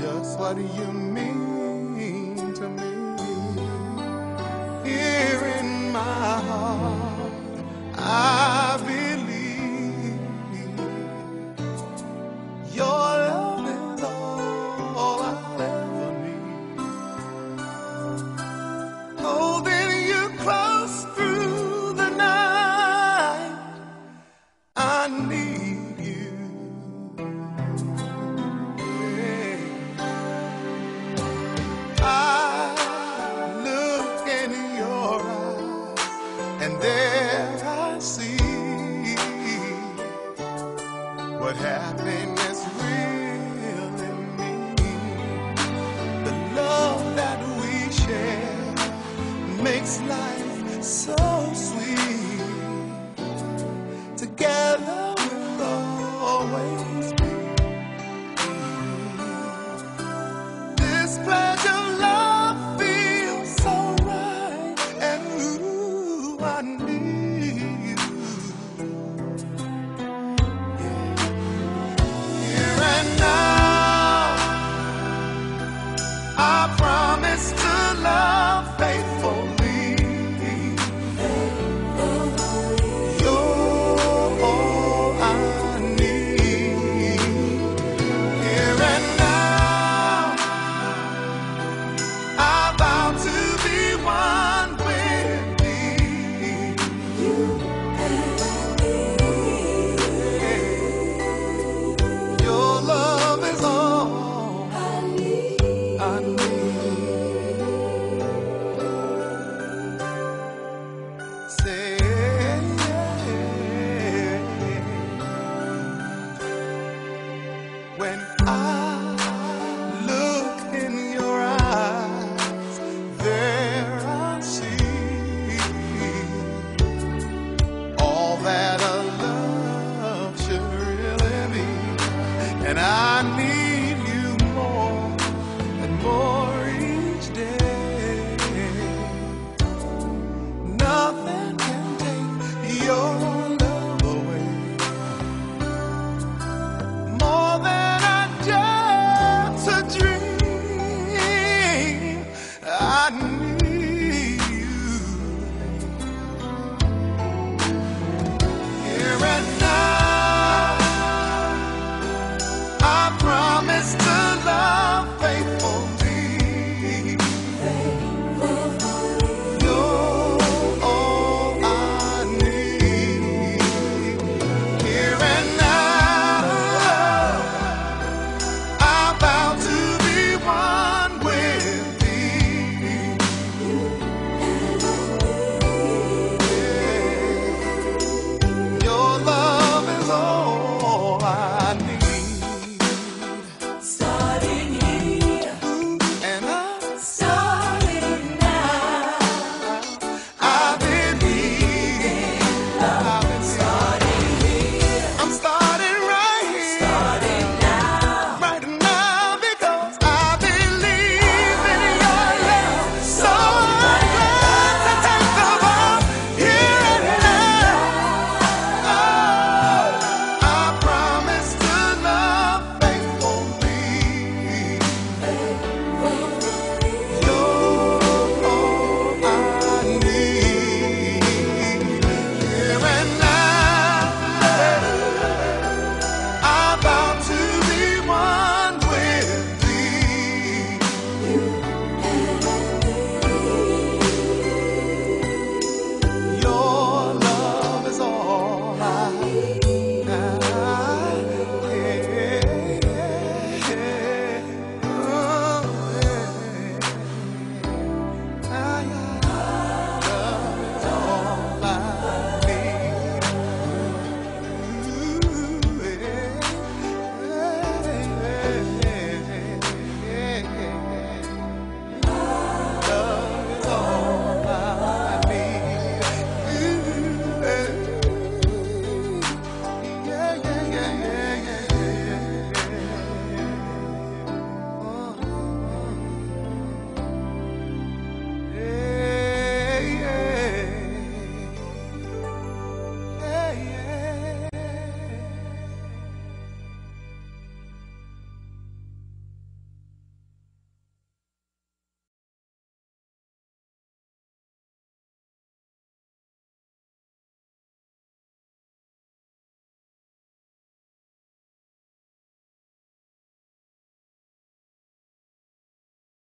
just what you mean to me. Here in my heart, I what happiness really means. The love that we share makes life.